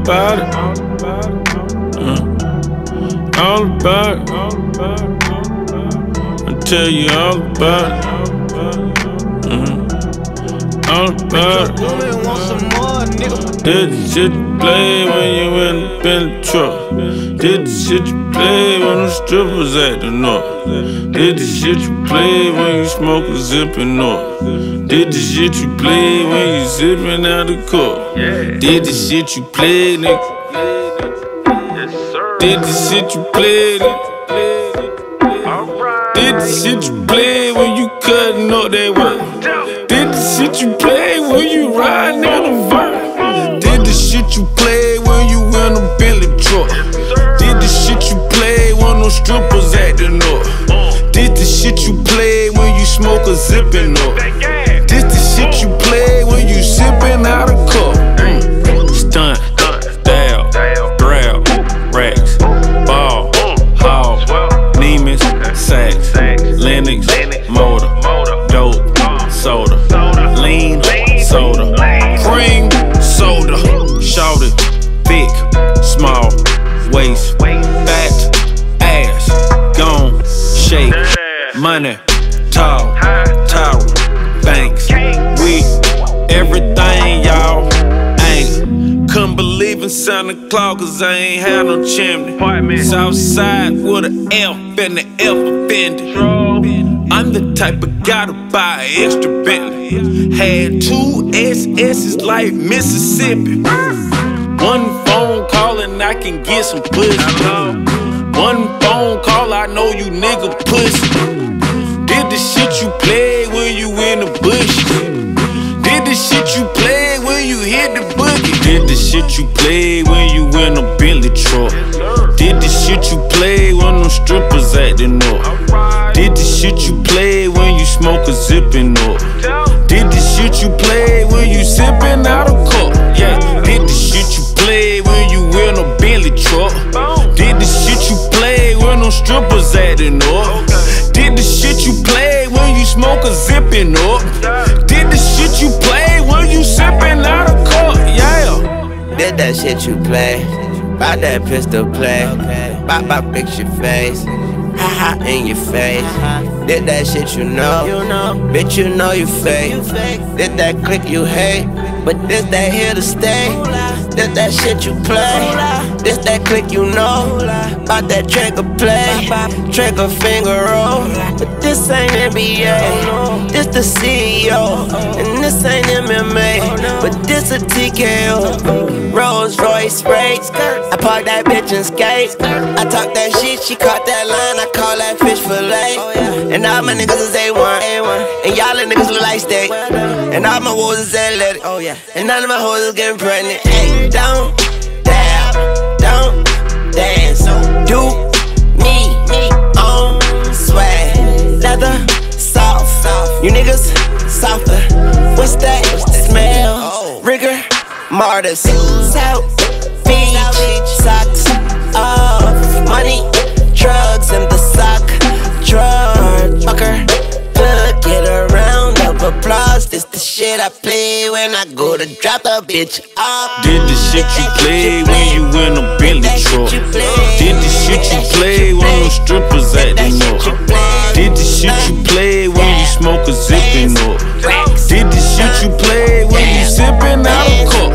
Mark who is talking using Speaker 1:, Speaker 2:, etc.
Speaker 1: about it. Uh, all about it. I tell you all about it.
Speaker 2: More, nigga.
Speaker 1: Did shit play when you in the truck? Did shit you play when the strippers at the north? Did the shit you play when you smoke a zipping north? Did the shit you play when you zipping out the cup? Did the shit you play, nigga? Did the shit you play, nigga? Did the shit you play when you cutting shit you play when you riding in a vert? Did the shit you play when you in a Bentley truck? Did the shit you play when those strippers acting up? Did the shit you play when you smoke a zipping up? Soda, cream, soda, shorty, thick, small, waist, fat, ass, gone, shake, money, tall, tower, banks, we, everything, y'all. Ain't couldn't believe in Santa Claus, cause I ain't had no chimney. Southside with an F and the F offended. The type of guy to buy an extra Bentley. Had two SS's like Mississippi. One phone call and I can get some pussy. One phone call, I know you nigga pussy. Did the shit you play when you in the bush? Did the shit you play when you hit the boogie? Did the shit you play when you in a Bentley truck? Did the shit you play when them strippers strippers acting up? Did the shit you play when you smoke a zipping up? Did the shit you play when you sipping out a cup? Yeah.
Speaker 3: Did that shit you play? Bout that pistol play. Bop bop fix your face. Ha ha in your face. Did that shit you know? Bitch, you know you fake. Did that click you hate? But this that here to stay. This that shit you play. This that click you know. Bout that trigger play. Trigger finger roll. But this ain't NBA. This the CEO. And this ain't MMA. But this a TKO. Rolls Royce Wraith. I park that bitch and skate. I talk that shit, she caught that line. I call that fish fillet. And all my niggas is A1. And y'all little niggas look like steak. And all my wolves is athletic. And none of my hoes is getting pregnant. Hey, don't dance. Do me, on swag. Leather, soft. You niggas softer. What's that smell? Rigor, mortis. South Beach, socks off. Money, drugs, and the sock drawer. Fucker, look, get a round of applause. This the shit I play when I go to drop the bitch off.
Speaker 1: Did the shit you play when you played when those strippers acting up? Did the shit you played when you smoke a zipping up? Did the shit you played when you sipping out of cup?